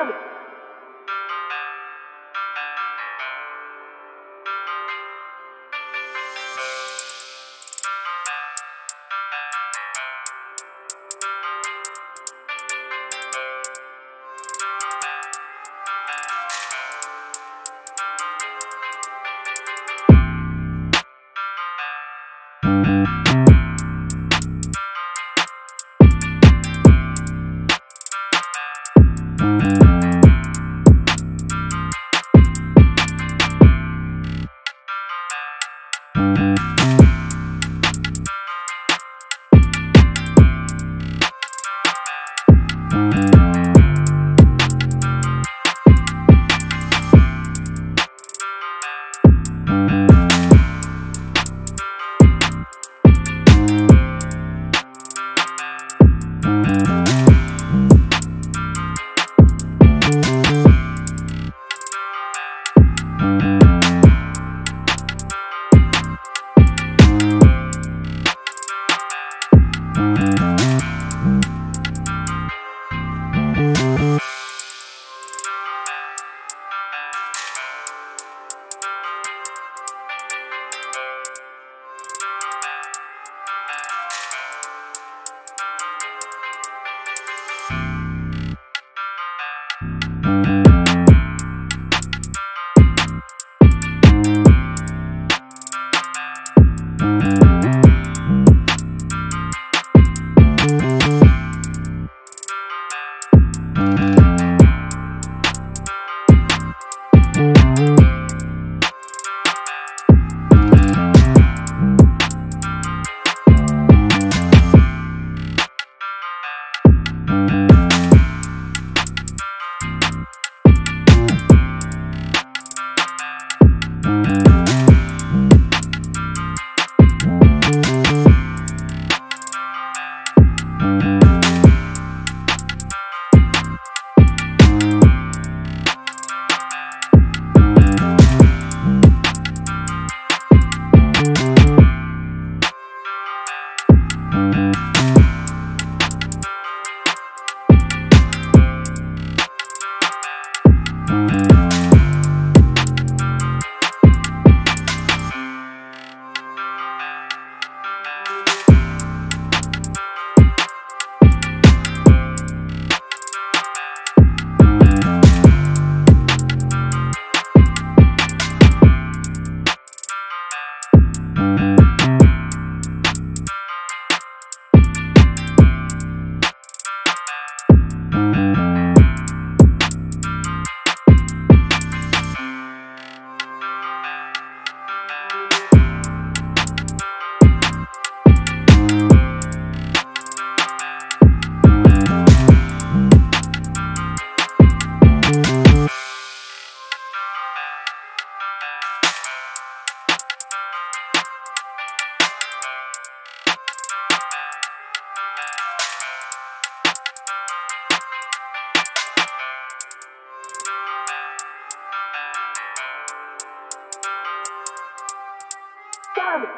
하면 sabe?